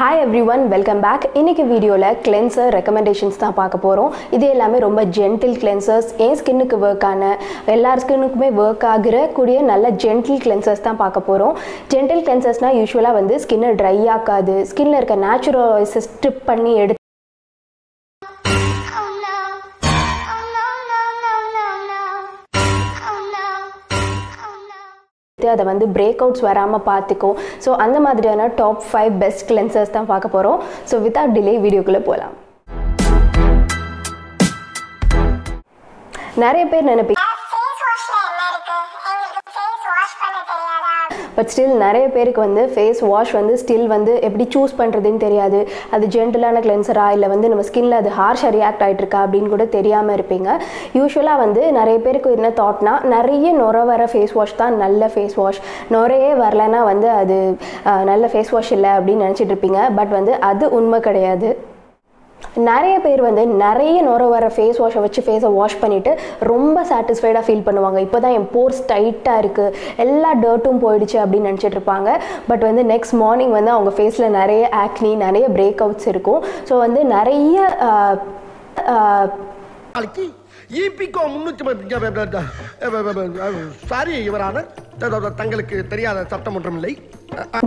Hi every one welcome back இன்னைக்கு வீடியோவில் cleanser recommendations தான் பார்க்க போகிறோம் இது எல்லாமே ரொம்ப ஜென்டில் கிளென்சர்ஸ் ஏன் ஸ்கின்னுக்கு ஒர்க் ஆன எல்லார் ஸ்கின்னுக்குமே ஒர்க் ஆகிற கூடிய நல்ல ஜென்டில் கிளென்சர்ஸ் தான் பார்க்க போகிறோம் ஜென்டில் கிளென்சர்ஸ்னால் யூஸ்வலாக வந்து ஸ்கின்னை ட்ரை ஆக்காது. ஸ்கின்னில் இருக்க நேச்சுரல் ஸ்ட்ரிப் பண்ணி எடுத்து அதை வந்து பிரேக் அவுட்ஸ் வராமல் பார்த்துக்கும் ஸோ அந்த மாதிரியான டாப் ஃபைவ் பெஸ்ட் கிளென்சர்ஸ் தான் பார்க்க போகிறோம் ஸோ வித்தவுட் டிலே வீடியோக்குள்ளே போகலாம் நிறைய பேர் நினைப்பீங்க பட் ஸ்டில் நிறைய பேருக்கு வந்து ஃபேஸ் வாஷ் வந்து ஸ்டில் வந்து எப்படி சூஸ் பண்ணுறதுன்னு தெரியாது. அது ஜென்டலான கிளென்சரா இல்லை வந்து நம்ம ஸ்கின்ல அது ஹார்ஷாக ரியாக்ட் ஆகிட்டு இருக்கா அப்படின்னு கூட தெரியாமல் இருப்பீங்க. யூஸ்வலாக வந்து நிறைய பேருக்கு என்ன தாட்னா நிறைய நுர வர ஃபேஸ் வாஷ் தான் நல்ல ஃபேஸ் வாஷ் நுரையே வரலைன்னா வந்து அது நல்ல ஃபேஸ் வாஷ் இல்லை அப்படின்னு நினச்சிட்டு இருப்பீங்க. பட் வந்து அது உண்மை கிடையாது. நிறைய பேர் வந்து நிறைய நுர வர ஃபேஸ் வாஷை வச்சு ஃபேஸை வாஷ் பண்ணிவிட்டு ரொம்ப சாட்டிஸ்ஃபைடாக ஃபீல் பண்ணுவாங்க இப்போ தான் என் போர்ஸ் டைட்டாக இருக்குது எல்லா டர்ட்டும் போயிடுச்சு அப்படின்னு நினச்சிட்டு இருப்பாங்க பட் வந்து நெக்ஸ்ட் மார்னிங் வந்து அவங்க ஃபேஸில் நிறைய ஆக்னி நிறைய பிரேக் அவுட்ஸ் இருக்கும் ஸோ வந்து நிறைய ஆஹ், இபிகோ முன்னூற்றி சாரி இவரான தங்களுக்கு தெரியாத சட்டம் ஒன்றும் இல்லை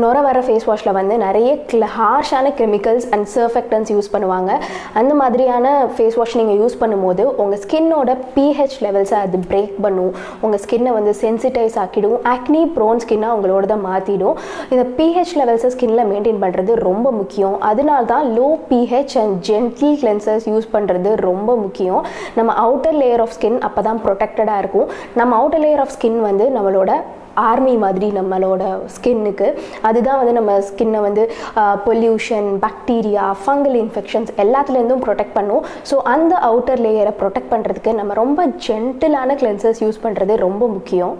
நுர வர ஃபேஸ் வாஷில் வந்து நிறைய ஹார்ஷான கெமிக்கல்ஸ் அண்ட் சர்ஃபெக்டன்ஸ் யூஸ் பண்ணுவாங்க. அந்த மாதிரியான ஃபேஸ் வாஷ் நீங்கள் யூஸ் பண்ணும்போது உங்கள் ஸ்கின்னோட பிஹெச் லெவல்ஸை அது பிரேக் பண்ணும். உங்கள் ஸ்கின்னை வந்து சென்சிட்டைஸ் ஆக்கிடும். ஆக்னி ப்ரோன் ஸ்கின்னாக உங்களோட மாற்றிடும் இந்த பிஹெச் லெவல்ஸை ஸ்கின்னில் மெயின்டைன் பண்ணுறது ரொம்ப முக்கியம். அதனால தான் low pH and gentle cleansers use பண்ணுறது ரொம்ப முக்கியம். நம்ம அவுட்டர் லேயர் ஆஃப் ஸ்கின் அப்போ தான் ப்ரொடெக்டடாக இருக்கும். நம்ம அவுட்டர் லேயர் ஆஃப் ஸ்கின் வந்து நம்மளோட ஆர்மி மாதிரி நம்மளோட ஸ்கின்னுக்கு அதுதான் வந்து நம்ம ஸ்கின்னை வந்து பொல்யூஷன் பாக்டீரியா ஃபங்கல் இன்ஃபெக்ஷன்ஸ் எல்லாத்துலேருந்தும் ப்ரொடெக்ட் பண்ணும். ஸோ அந்த அவுட்டர் லேயரை ப்ரொடெக்ட் பண்ணுறதுக்கு நம்ம ரொம்ப ஜென்டிலான கிளென்சர்ஸ் யூஸ் பண்ணுறது ரொம்ப முக்கியம்.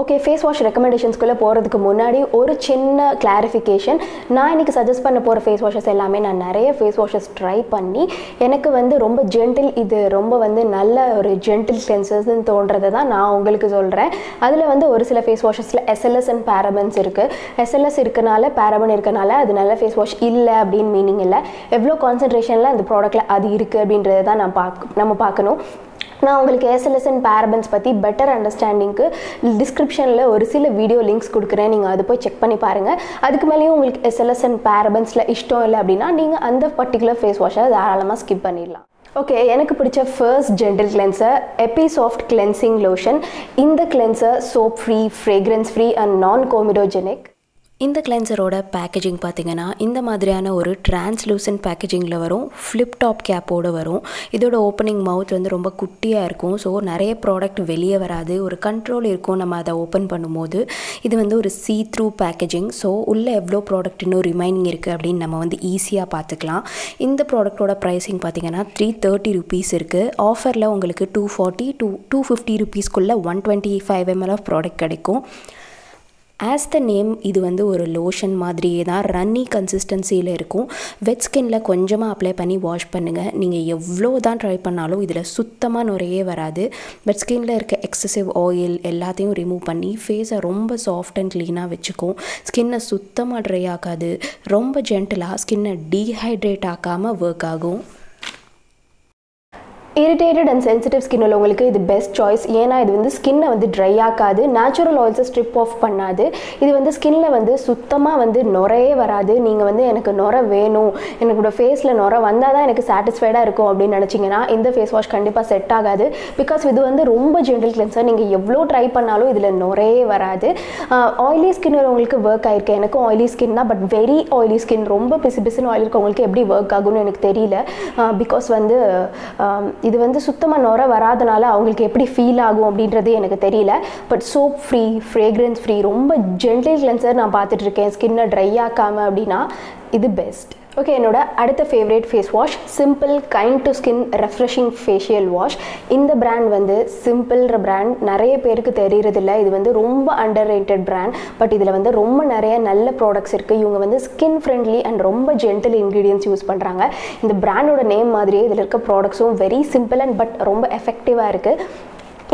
ஓகே ஃபேஸ் வாஷ் ரெக்கமெண்டேஷன்ஸ்குள்ளே போகிறதுக்கு முன்னாடி ஒரு சின்ன கிளாரிஃபிகேஷன் நான் இன்னைக்கு சஜஸ்ட் பண்ண போகிற ஃபேஸ் வாஷஸ் எல்லாமே நான் நிறைய ஃபேஸ் வாஷஸ் ட்ரை பண்ணி எனக்கு வந்து ரொம்ப ஜென்டில் இது ரொம்ப வந்து நல்ல ஒரு ஜென்டில் கிளென்சர்ஸ்னு தோன்றதை தான் நான் உங்களுக்கு சொல்கிறேன் அதில் வந்து ஒரு சில ஃபேஸ் வாஷஸில் எஸ்எல்எஸ் அண்ட் பேரபன்ஸ் இருக்குது எஸ்எல்எஸ் இருக்கனால பேரபன் இருக்கனால அது நல்ல ஃபேஸ் வாஷ் இல்லை அப்படின்னு மீனிங் இல்லை. எவ்வளோ கான்சன்ட்ரேஷனில் அந்த ப்ராடக்ட்டில் அது இருக்குது அப்படின்றத தான் நான் பார்க்க நம்ம பார்க்கணும். நான் உங்களுக்கு எஸ்எல்எஸ் அண்ட் பேரபன்ஸ் பற்றி பெட்டர் அண்டர்ஸ்டாண்டிங்க்கு டிஸ்கிரிப்ஷனில் ஒரு சில வீடியோ லிங்க்ஸ் கொடுக்குறேன். நீங்கள் அதை போய் செக் பண்ணி பாருங்கள் அதுக்கு மேலேயும் உங்களுக்கு எஸ்எல்எஸ் அண்ட் பேரபன்ஸில் இஷ்டம் இல்லை அப்படின்னா நீங்கள் அந்த பர்டிகுலர் ஃபேஸ் வாஷை தாராளமாக ஸ்கிப் பண்ணிடலாம். ஓகே எனக்கு பிடிச்ச first gentle cleanser Episoft cleansing lotion இந்த cleanser soap free fragrance free and non comedogenic இந்த கிளென்சரோட பேக்கேஜிங் பார்த்தீங்கன்னா இந்த மாதிரியான ஒரு டிரான்ஸ்லூசன்ட் பேக்கேஜிங்கில் வரும் ஃப்ளிப் டாப் கேப்போடு வரும். இதோட ஓப்பனிங் மவுத் வந்து ரொம்ப குட்டியாக இருக்கும். ஸோ நிறைய ப்ராடக்ட் வெளியே வராது. ஒரு கண்ட்ரோல் இருக்கும் நம்ம அதை ஓப்பன் பண்ணும்போது. இது வந்து ஒரு சீ த்ரூ பேக்கேஜிங் ஸோ உள்ளே எவ்வளோ ப்ராடக்ட் இன்னும் ரிமைனிங் இருக்குது அப்படின்னு நம்ம வந்து ஈஸியாக பார்த்துக்கலாம். இந்த ப்ராடக்ட்டோட ப்ரைஸிங் பார்த்தீங்கன்னா த்ரீ தேர்ட்டி ருபீஸ் இருக்குது ஆஃபரில் உங்களுக்கு two forty two two fifty ருபீஸ்க்குள்ளே one twenty five ml of product கிடைக்கும். ஆஸ் த நேம் இது வந்து ஒரு லோஷன் மாதிரியே தான் ரன்னி கன்சிஸ்டன்சியில் இருக்கும். வெட் ஸ்கின்ல கொஞ்சமாக அப்ளை பண்ணி வாஷ் பண்ணுங்கள் நீங்கள் எவ்வளோ தான் ட்ரை பண்ணாலும் இதில் சுத்தமாக நுரையே வராது. வெட் ஸ்கின்ல இருக்க எக்ஸசிவ் ஆயில் எல்லாத்தையும் ரிமூவ் பண்ணி ஃபேஸை ரொம்ப சாஃப்ட் அண்ட் க்ளீனாக வச்சுக்கும். ஸ்கின்னை சுத்தமாக ட்ரை ஆகாது ரொம்ப ஜென்டலாக ஸ்கின்னை டீஹைட்ரேட் ஆக்காமல் ஒர்க் ஆகும். இரிட்டேட்டட் அண்ட் சென்சிட்டிவ் ஸ்கின் உள்ளவங்களுக்கு இது பெஸ்ட் சாய்ஸ் ஏன்னா இது வந்து ஸ்கின்னை வந்து ட்ரை ஆக்காது நேச்சுரல் ஆயில்ஸை ஸ்ட்ரிப் ஆஃப் பண்ணாது. இது வந்து ஸ்கின்ல வந்து சுத்தமாக வந்து நுரையே வராது. நீங்கள் வந்து எனக்கு நுர வேணும் என்னோட ஃபேஸில் நுர வந்தால் தான் எனக்கு சாட்டிஸ்ஃபைடாக இருக்கும் அப்படின்னு நினச்சிங்கன்னா இந்த ஃபேஸ் வாஷ் கண்டிப்பாக செட் ஆகாது. பிகாஸ் இது வந்து ரொம்ப ஜென்டல் கிளென்சர் நீங்கள் எவ்வளோ ட்ரை பண்ணாலும் இதில் நுரையே வராது. ஆயிலி ஸ்கின் உள்ளவங்களுக்கு ஒர்க் ஆயிருக்கு. எனக்கும் ஆயிலி ஸ்கின் தான் பட் வெரி ஆயிலி ஸ்கின் ரொம்ப பிசு பிசுன்னு ஆயில் இருக்கவங்களுக்கு எப்படி ஒர்க் ஆகும்னு எனக்கு தெரியல. பிகாஸ் வந்து இது வந்து சுத்தமாக நுர வராதனால அவங்களுக்கு எப்படி ஃபீல் ஆகும் அப்படின்றது எனக்கு தெரியல. But soap free fragrance free ரொம்ப ஜென்டில் கிளென்சர் நான் பார்த்துட்டு இருக்கேன். ஸ்கின்னை ட்ரை ஆக்காமல் அப்படின்னா இது பெஸ்ட் ஓகே என்னோட அடுத்த favourite face wash Simple kind to skin refreshing facial wash இந்த பிராண்ட் வந்து சிம்பிள்ன்ற பிராண்ட் நிறைய பேருக்கு தெரியறதில்ல. இது வந்து ரொம்ப அண்டர் ரேட்டட் பிராண்ட் பட் இதில் வந்து ரொம்ப நிறைய நல்ல ப்ராடக்ட்ஸ் இருக்குது இவங்க வந்து ஸ்கின் ஃப்ரெண்ட்லி அண்ட் ரொம்ப ஜென்டில் இன்க்ரீடியன்ஸ் யூஸ் பண்ணுறாங்க இந்த பிராண்டோட நேம் மாதிரியே இதில் இருக்க ப்ராடக்ட்ஸும் வெரி சிம்பிள் அண்ட் பட் ரொம்ப எஃபெக்டிவாக இருக்குது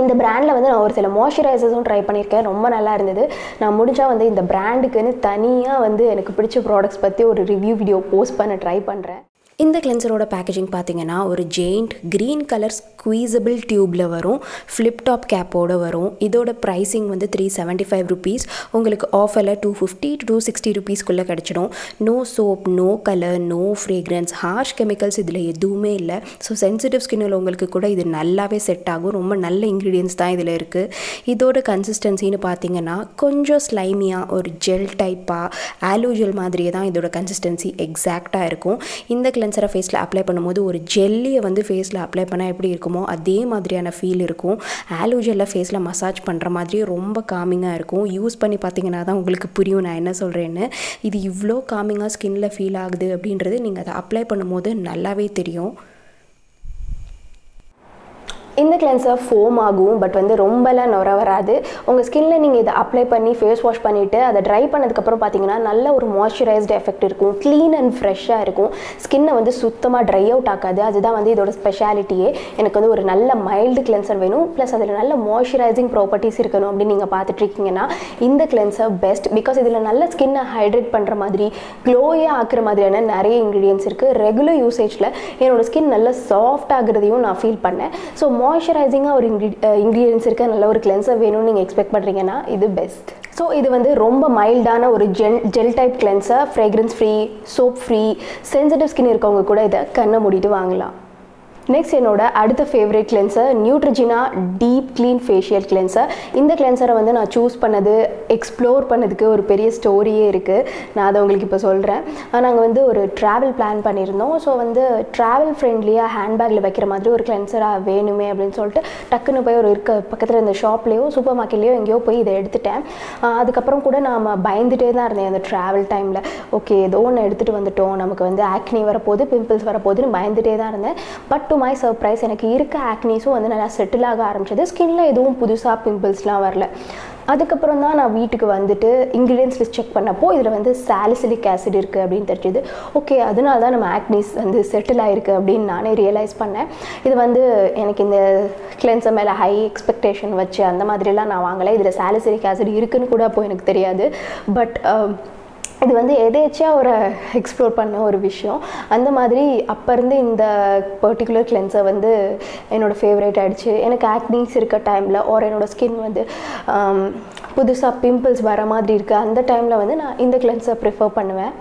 இந்த பிராண்டில் வந்து நான் ஒரு சில மாய்ஸ்சரைசர்ஸும் ட்ரை பண்ணியிருக்கேன். ரொம்ப நல்லா இருந்தது. நான் முடிஞ்சால் வந்து இந்த பிராண்டுக்குன்னு தனியாக வந்து எனக்கு பிடிச்ச ப்ராடக்ட்ஸ் பற்றி ஒரு ரிவ்யூ வீடியோ போஸ்ட் பண்ண ட்ரை பண்ணுறேன் இந்த கிளென்சரோட பேக்கேஜிங் பார்த்தீங்கன்னா ஒரு ஜெயிண்ட் க்ரீன் கலர் ஸ்குவீசபிள் டியூப்பில் வரும். ஃப்ளிப் டாப் வரும். இதோட ப்ரைஸிங் வந்து த்ரீ செவன்ட்டி ஃபைவ் ருபீஸ் உங்களுக்கு ஆஃபரில் டூ ஃபிஃப்டி டூ சிக்ஸ்டி ருபீஸ்க்குள்ளே கிடச்சிடும். No soap no colour no fragrance harsh chemicals இதில் எதுவுமே இல்லை. ஸோ சென்சிட்டிவ் ஸ்கின் உள்ளவங்களுக்கு கூட இது நல்லாவே செட் ஆகும். ரொம்ப நல்ல இன்க்ரீடியன்ஸ் தான் இதில் இருக்குது இதோட கன்சிஸ்டன்சின்னு பார்த்தீங்கன்னா கொஞ்சம் ஸ்லைமியாக ஒரு ஜெல் டைப்பாக ஆலோ ஜெல் மாதிரியே தான் இதோட கன்சிஸ்டன்சி எக்ஸாக்டாக இருக்கும். இந்த கிளென்சரை ஃபேஸில் அப்ளை பண்ணும்போது ஒரு ஜெல்லியை வந்து ஃபேஸில் அப்ளை பண்ணால் எப்படி இருக்குமோ அதே மாதிரியான ஃபீல் இருக்கும். ஆலோ ஃபேஸில் மசாஜ் பண்ணுற மாதிரி ரொம்ப காமிங்காக இருக்கும். யூஸ் பண்ணி பார்த்தீங்கன்னா தான் உங்களுக்கு புரியும் நான் என்ன சொல்கிறேன்னு இது இவ்வளோ காமிங்காக ஸ்கின்னில் ஃபீல் ஆகுது அப்படின்றது நீங்கள் அதை அப்ளை பண்ணும்போது நல்லாவே தெரியும். இந்த கிளென்சர் ஃபோம் ஆகும் பட் வந்து ரொம்பலாம் நுர வராது. உங்கள் ஸ்கின்ல நீங்கள் இதை அப்ளை பண்ணி ஃபேஸ் வாஷ் பண்ணிவிட்டு அதை ட்ரை பண்ணதுக்கப்புறம் பார்த்தீங்கன்னா நல்ல ஒரு மாய்ஸ்சரைஸ்டு எஃபெக்ட் இருக்கும். க்ளீன் அண்ட் ஃப்ரெஷ்ஷாக இருக்கும். ஸ்கின்னை வந்து சுத்தமாக ட்ரை அவுட் ஆக்காது அதுதான் வந்து இதோட ஸ்பெஷாலிட்டியே எனக்கு வந்து ஒரு நல்ல மைல்டு கிளென்சர் வேணும். ப்ளஸ் அதில் நல்ல மாய்ஸ்சரைசிங் ப்ராப்பர்ட்டிஸ் இருக்கணும் அப்படின்னு நீங்கள் பார்த்துட்ருக்கீங்கன்னா இந்த கிளென்சர் பெஸ்ட் பிகாஸ் இதில் நல்ல ஸ்கின்னை ஹைட்ரேட் பண்ணுற மாதிரி க்ளோயாக ஆக்குற மாதிரியான நிறைய இன்க்ரீடியன்ஸ் இருக்குது ரெகுலர் யூசேஜில் என்னோட ஸ்கின் நல்ல சாஃப்ட் ஆகுறதையும் நான் ஃபீல் பண்ணேன். ஸோ மாய்ஸ்சரைசிங்காக ஒரு இன்க்ரீ இன்க்ரீடியன்ஸ் இருக்க. நல்ல ஒரு கிளென்சர் வேணும்னு நீங்கள் எக்ஸ்பெக்ட் பண்ணுறீங்கன்னா இது பெஸ்ட் ஸோ இது வந்து ரொம்ப மைல்டான ஒரு gel gel type cleanser fragrance free soap free sensitive skin இருக்கவங்க கூட இதை கண்ணை மூடிட்டு வாங்கலாம். நெக்ஸ்ட் என்னோட அடுத்த favourite cleanser Neutrogena deep clean facial cleanser இந்த கிளென்சரை வந்து நான் சூஸ் பண்ணது எக்ஸ்ப்ளோர் பண்ணதுக்கு ஒரு பெரிய ஸ்டோரியே இருக்குது நான் அதை உங்களுக்கு இப்போ சொல்கிறேன் நாங்கள் வந்து ஒரு ட்ராவல் பிளான் பண்ணியிருந்தோம். ஸோ வந்து ட்ராவல் ஃப்ரெண்ட்லியாக ஹேண்ட்பேக்கில் வைக்கிற மாதிரி ஒரு கிளென்சராக வேணுமே அப்படின்னு சொல்லிட்டு டக்குன்னு போய் ஒரு இருக்க பக்கத்தில் இந்த ஷாப்லேயோ சூப்பர் மார்க்கெட்லேயோ எங்கேயோ போய் இதை எடுத்துட்டேன். அதுக்கப்புறம் கூட நாம் பயந்துட்டே தான் இருந்தேன் அந்த ட்ராவல் டைமில் ஓகே ஏதோ ஒன்று எடுத்துகிட்டு வந்துட்டோம். நமக்கு வந்து ஆக்னி வரப்போகுது பிம்பிள்ஸ் வரப்போகுதுன்னு பயந்துட்டே தான் இருந்தேன். பட் டு மை சர்ப்ரைஸ் எனக்கு இருக்க ஆக்னிஸும் வந்து நல்லா செட்டில் ஆக ஆரம்பிச்சது. ஸ்கின்ல எதுவும் புதுசாக பிம்பிள்ஸ்லாம் வரல. அதுக்கப்புறம் தான் நான் வீட்டுக்கு வந்துட்டு இன்க்ரீடியன்ஸ் லிஸ்ட் செக் பண்ணப்போ இதில் வந்து சாலிசிலிக் ஆசிட் இருக்குது அப்படின்னு தெரிஞ்சது. ஓகே அதனால தான் நம்ம ஆக்னிஸ் வந்து செட்டில் ஆகிருக்கு அப்படின்னு நானே ரியலைஸ் பண்ணேன். இது வந்து எனக்கு இந்த கிளென்சர் மேலே ஹை எக்ஸ்பெக்டேஷன் வச்சு அந்த மாதிரிலாம் நான் வாங்கலை. இதில் சாலிசிலிக் ஆசிட் இருக்குன்னு கூட அப்போ எனக்கு தெரியாது. பட் இது வந்து எதேச்சியாக ஒரு எக்ஸ்ப்ளோர் பண்ண ஒரு விஷயம். அந்த மாதிரி அப்போருந்து இந்த பர்டிகுலர் கிளென்சர் வந்து என்னோடய ஃபேவரேட் ஆகிடுச்சு எனக்கு ஆக்னிங்ஸ் இருக்க டைமில் ஒரு என்னோடய ஸ்கின் வந்து um, புதுசாக பிம்பிள்ஸ் வர மாதிரி இருக்குது அந்த டைமில் வந்து நான் இந்த கிளென்சர் ப்ரிஃபர் பண்ணுவேன்.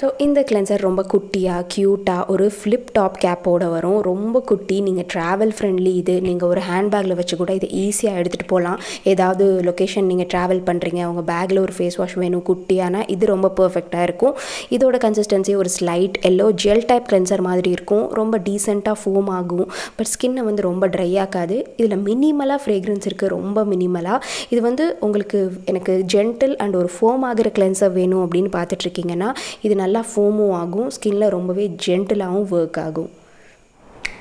ஸோ இந்த கிளென்சர் ரொம்ப குட்டியாக க்யூட்டாக ஒரு ஃப்ளிப் டாப் கேப்போடு வரும். ரொம்ப குட்டி நீங்கள் ட்ராவல் ஃப்ரெண்ட்லி இது நீங்கள் ஒரு ஹேண்ட்பேக்கில் வச்சு கூட இதை ஈஸியாக எடுத்துகிட்டு போகலாம் ஏதாவது லொக்கேஷன் நீங்கள் ட்ராவல் பண்ணுறீங்க உங்கள் பேக்கில் ஒரு ஃபேஸ் வாஷ் வேணும் குட்டியானா இது ரொம்ப பர்ஃபெக்டாக இருக்கும். இதோட கன்சிஸ்டன்சி ஒரு slight yellow gel type cleanser மாதிரி இருக்கும். ரொம்ப டீசெண்டாக ஃபோம் ஆகும். பட் ஸ்கின்னை வந்து ரொம்ப ட்ரை ஆக்காது இதில் மினிமலாக ஃப்ரேக்ரன்ஸ் இருக்குது ரொம்ப மினிமலாக இது வந்து உங்களுக்கு எனக்கு ஜென்டில் அண்ட் ஒரு ஃபோம் ஆகிற கிளென்சர் வேணும் அப்படின்னு பார்த்துட்ருக்கீங்கன்னா இது நல்லா ஃபோமும் ஆகும் ஸ்கின்ல ரொம்பவே ஜென்டிலாகவும் ஒர்க் ஆகும்.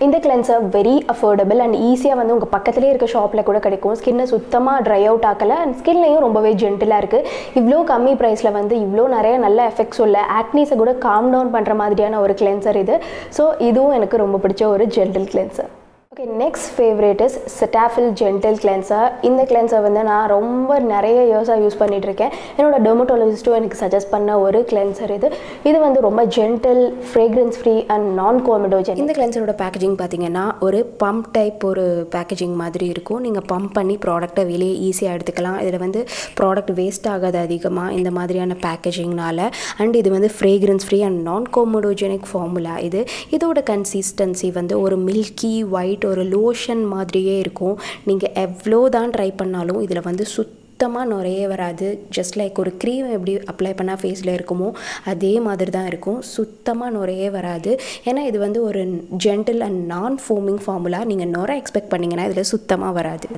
இந்த கிளென்சர் வெரி அஃபோர்டபுள் அண்ட் ஈஸியாக வந்து உங்கள் பக்கத்துலேயே இருக்க ஷாப்பில் கூட கிடைக்கும். ஸ்கின்னை சுத்தமாக ட்ரை அவுட் ஆக்கலை அண்ட் ஸ்கின்லையும் ரொம்பவே ஜென்டிலாக இருக்குது இவ்வளோ கம்மி ப்ரைஸில் வந்து இவ்வளோ நிறைய நல்ல எஃபெக்ட்ஸ் உள்ள ஆக்னிஸை கூட காம் டவுன் பண்ணுற மாதிரியான ஒரு கிளென்சர் இது. ஸோ இதுவும் எனக்கு ரொம்ப பிடிச்ச ஒரு gentle cleanser okay next favourite is Cetaphil gentle cleanser இந்த கிளென்சர் வந்து நான் ரொம்ப நிறைய இயர்ஸாக யூஸ் பண்ணிகிட்ருக்கேன் இருக்கேன் என்னோட டெர்மட்டாலஜிஸ்ட்டும் எனக்கு சஜஸ்ட் பண்ண ஒரு கிளென்சர் இது. இது வந்து ரொம்ப ஜென்டில் ஃப்ரேக்ரன்ஸ் ஃப்ரீ அண்ட் நான் கோமிடோஜன் இந்த கிளென்சரோட பேக்கேஜிங் பார்த்தீங்கன்னா ஒரு பம்ப் டைப் ஒரு பேக்கேஜிங் மாதிரி இருக்கும். நீங்கள் பம்ப் பண்ணி ப்ராடக்ட்டை வெளியே ஈஸியாக எடுத்துக்கலாம். இதில் வந்து ப்ராடக்ட் வேஸ்ட் ஆகாது அதிகமாக இந்த மாதிரியான பேக்கேஜிங்னால அண்ட் இது வந்து ஃப்ரேக்ரன்ஸ் ஃப்ரீ அண்ட் நான் கோமடோஜெனிக் ஃபார்முலா இது. இதோட கன்சிஸ்டன்சி வந்து ஒரு மில்கி ஒயிட் ஒரு லோஷன் மாதிரியே இருக்கும். நீங்கள் எவ்வளோ தான் ட்ரை பண்ணாலும் இதில் வந்து சுத் சுத்தமாக நுரையே வராது. ஜஸ்ட் லைக் ஒரு க்ரீம் எப்படி அப்ளை பண்ணால் ஃபேஸில் இருக்குமோ அதே மாதிரி தான் இருக்கும். சுத்தமாக நுரையே வராது. ஏன்னா இது வந்து ஒரு gentle and non foaming formula நீங்கள் நுரை எக்ஸ்பெக்ட் பண்ணிங்கன்னா இதில் சுத்தமாக வராது.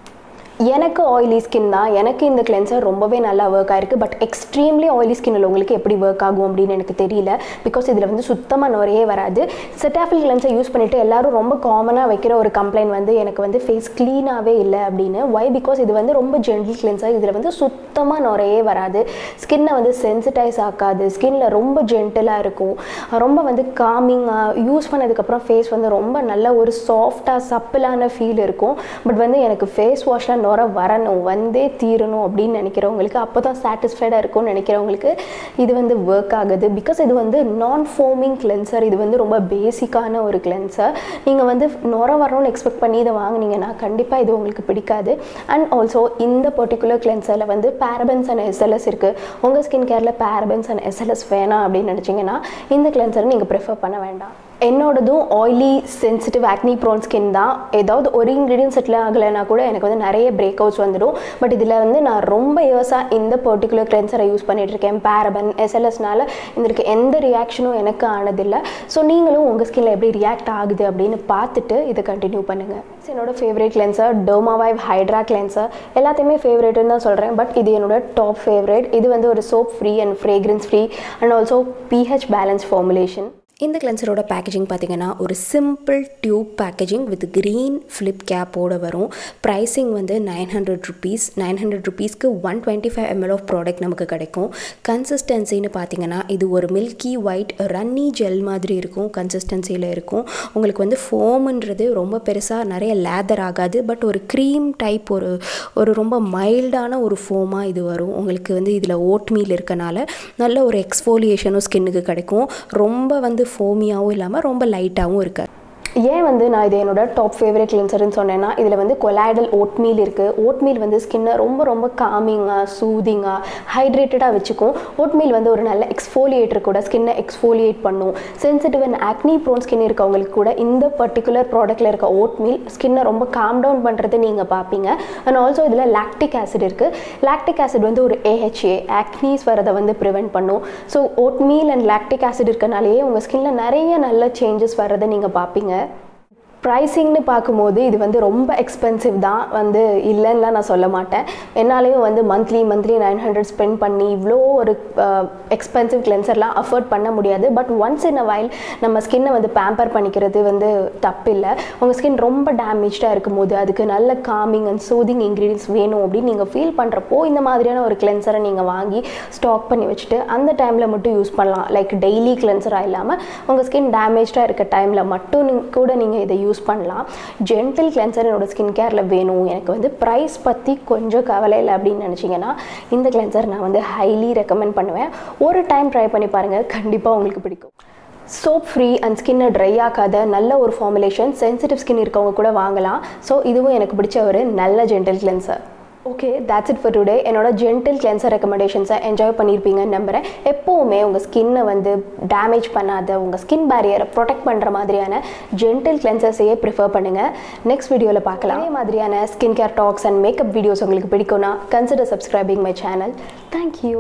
எனக்கு ஆயிலி ஸ்கின் தான். எனக்கு இந்த கிளென்சர் ரொம்பவே நல்லா ஒர்க் ஆயிருக்கு. பட் எக்ஸ்ட்ரீம்லி ஆயிலி ஸ்கின் உள்ளவங்களுக்கு எப்படி ஒர்க் ஆகும் அப்படின்னு எனக்கு தெரியல. பிகாஸ் இதில் வந்து சுத்தமாக நுரையே வராது. செட்டாஃபில் கிளென்சர் யூஸ் பண்ணிவிட்டு எல்லாரும் ரொம்ப காமனாக வைக்கிற ஒரு கம்ப்ளைண்ட் வந்து எனக்கு வந்து ஃபேஸ் க்ளீனாகவே இல்லை அப்படின்னு. ஒய் பிகாஸ் இது வந்து ரொம்ப ஜென்டில் கிளென்சர் இதில் வந்து சுத்தமாக நுரையே வராது. ஸ்கின்னை வந்து சென்சிட்டைஸ் ஆக்காது. ஸ்கின்னில் ரொம்ப ஜென்டிலாக இருக்கும். ரொம்ப வந்து காமிங்காக யூஸ் பண்ணதுக்கப்புறம் ஃபேஸ் வந்து ரொம்ப நல்ல ஒரு சாஃப்டாக சப்பிளான ஃபீல் இருக்கும். பட் வந்து எனக்கு ஃபேஸ் வாஷ்லாம் நுர வரணும் வந்தே தீரணும் அப்படின்னு நினைக்கிறவங்களுக்கு அப்போ தான் சாட்டிஸ்ஃபைடாக இருக்கும்னு நினைக்கிறவங்களுக்கு இது வந்து ஒர்க் ஆகுது. பிகாஸ் இது வந்து நான் ஃபோமிங் கிளென்சர் இது வந்து ரொம்ப பேசிக்கான ஒரு கிளென்சர் நீங்கள் வந்து நுர வரணும்னு எக்ஸ்பெக்ட் பண்ணி இதை வாங்குனீங்கன்னா கண்டிப்பாக இது உங்களுக்கு பிடிக்காது. அண்ட் ஆல்சோ இந்த பர்டிகுலர் கிளென்சரில் வந்து பேரபன்ஸ் அண்ட் எஸ்எல்எஸ் இருக்குது உங்கள் ஸ்கின் கேரில் பேரபன்ஸ் அண்ட் எஸ்எல்எஸ் வேணாம் அப்படின்னு நினச்சிங்கன்னா இந்த கிளென்சரை நீங்கள் ப்ரிஃபர் பண்ண வேண்டாம். என்னோடதும் oily sensitive acne prone skin தான். ஏதாவது ஒரு இன்க்ரீடியன்ட் செட்டில் ஆகலைன்னா கூட எனக்கு வந்து நிறைய பிரேக் அவுட்ஸ் வந்துடும். பட் இதில் வந்து நான் ரொம்ப இயர்ஸாக இந்த பர்டிகுலர் கிளென்சரை யூஸ் பண்ணிகிட்ருக்கேன் இருக்கேன். பேரபன் எஸ்எல்எஸ்னால இதற்கு எந்த ரியாக்ஷனும் எனக்கு ஆனதில்லை. ஸோ நீங்களும் உங்கள் ஸ்கின்ல எப்படி ரியாக்ட் ஆகுது அப்படின்னு பார்த்துட்டு இதை கண்டினியூ பண்ணுங்கள் என்னோட ஃபேவரேட் கிளென்சர் டோமாவைவ் ஹைட்ரா கிளென்சர் எல்லாத்தையுமே ஃபேவரேட்டுன்னு தான் சொல்கிறேன் பட் இது என்னோட டாப் ஃபேவரேட் இது வந்து ஒரு soap free and fragrance free and also pH balance formulation இந்த கிளென்சரோட பேக்கேஜிங் பார்த்திங்கன்னா ஒரு simple tube packaging with green flip கேப்போடு வரும். ப்ரைஸிங் வந்து nine hundred rupees nine hundred ருபீஸ்க்கு one twenty five ml of product நமக்கு கிடைக்கும். கன்சிஸ்டன்சின்னு பார்த்திங்கன்னா இது ஒரு மில்கி ஒயிட் ரன்னி ஜெல் மாதிரி இருக்கும். கன்சிஸ்டன்சியில் இருக்கும். உங்களுக்கு வந்து ஃபோமுன்றது ரொம்ப பெருசாக நிறைய லேதர் ஆகாது. பட் ஒரு க்ரீம் டைப் ஒரு ஒரு ரொம்ப மைல்டான ஒரு ஃபோமாக இது வரும். உங்களுக்கு வந்து இதில் ஓட்மீல் இருக்கனால நல்ல ஒரு எக்ஸ்ஃபோலியேஷனும் ஸ்கின்னுக்கு கிடைக்கும். ரொம்ப வந்து ஃபோமியாகவும் இல்லாமல் ரொம்ப லைட்டாகவும் இருக்காது. ஏன் வந்து நான் இது என்னோட டாப் ஃபேவரட் கிளின்சர்னு சொன்னேன்னா இதில் வந்து கொலாய்டல் ஓட்மீல் இருக்குது ஓட்மீல் வந்து ஸ்கின்னை ரொம்ப ரொம்ப காமிங்காக சூதிங்காக ஹைட்ரேட்டடாக வச்சுக்கும். ஓட்மீல் வந்து ஒரு நல்ல எக்ஸ்ஃபோலியேட்டர் கூட ஸ்கின்னை எக்ஸ்ஃபோலியேட் பண்ணும். Sensitive and acne prone skin இருக்கவங்களுக்கு கூட இந்த பர்டிகுலர் ப்ராடக்ட்டில் இருக்க ஓட்மீல் ஸ்கின்னை ரொம்ப காம் டவுன் பண்ணுறது நீங்கள் பார்ப்பீங்க அண்ட் ஆல்சோ இதில் லாக்டிக் ஆசிட் இருக்குது லாக்டிக் ஆசிட் வந்து ஒரு ஏஹெச்ஏ ஆக்னீஸ் வரதை வந்து ப்ரிவெண்ட் பண்ணும். So oatmeal and lactic acid இருக்கனாலேயே உங்கள் ஸ்கின்னில் நிறைய நல்ல சேஞ்சஸ் வர்றதை நீங்கள் பார்ப்பீங்க ப்ரைஸிங்னு பார்க்கும்போது இது வந்து ரொம்ப எக்ஸ்பென்சிவ் தான். வந்து இல்லைன்னுலாம் நான் சொல்ல மாட்டேன். என்னாலையும் வந்து monthly monthly nine hundred spend பண்ணி இவ்வளோ ஒரு எக்ஸ்பென்சிவ் கிளென்சர்லாம் அஃபோர்ட் பண்ண முடியாது. But once in a while நம்ம ஸ்கின்னை வந்து பேம்பர் பண்ணிக்கிறது வந்து தப்பில்லை. உங்கள் ஸ்கின் ரொம்ப டேமேஜாக இருக்கும்போது அதுக்கு நல்ல காமிங் அண்ட் சூதிங் இன்க்ரீடியன்ஸ் வேணும் அப்படின்னு நீங்கள் ஃபீல் பண்ணுறப்போ இந்த மாதிரியான ஒரு கிளென்சரை நீங்கள் வாங்கி ஸ்டாக் பண்ணி வச்சுட்டு அந்த டைமில் மட்டும் யூஸ் பண்ணலாம். லைக் டெய்லி கிளென்சராக இல்லாமல் உங்கள் ஸ்கின் டேமேஜாக இருக்க டைமில் மட்டும் கூட நீங்கள் இதை யூஸ் யூஸ் பண்ணலாம். ஜென்டில் கிளென்சர் என்னோட ஸ்கின் கேரில் வேணும். எனக்கு வந்து ப்ரைஸ் பற்றி கொஞ்சம் கவலை இல்லை அப்படின்னு நினச்சிங்கன்னா இந்த கிளென்சர் நான் வந்து ஹைலி ரெக்கமெண்ட் பண்ணுவேன். ஒரு டைம் ட்ரை பண்ணி பாருங்கள் கண்டிப்பாக உங்களுக்கு பிடிக்கும். சோப் ஃப்ரீ அண்ட் ஸ்கின்னை ட்ரை ஆக்காத நல்ல ஒரு ஃபார்முலேஷன் சென்சிட்டிவ் ஸ்கின் இருக்கவங்க கூட வாங்கலாம். ஸோ இதுவும் எனக்கு பிடிச்ச ஒரு நல்ல gentle cleanser okay that's it for today என்னோட ஜென்டில் கிளென்சர் ரெக்கமெண்டேஷன்ஸை என்ஜாய் பண்ணியிருப்பீங்கன்னு நம்புகிறேன் எப்போவுமே உங்கள் ஸ்கின்னை வந்து டேமேஜ் பண்ணாத உங்கள் ஸ்கின் பேரியரை ப்ரொடெக்ட் பண்ணுற மாதிரியான ஜென்டில் கிளென்சர்ஸையே ப்ரிஃபர் பண்ணுங்கள் நெக்ஸ்ட் வீடியோவில் பார்க்கலாம். அதே மாதிரியான skin care talks and makeup videos உங்களுக்கு பிடிக்கும்னா consider subscribing my channel thank you